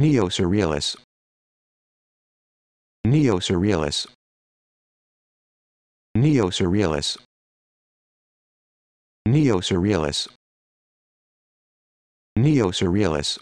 Neo-surrealists Neo-surrealists Neo-surrealists Neo-surrealists Neo-surrealists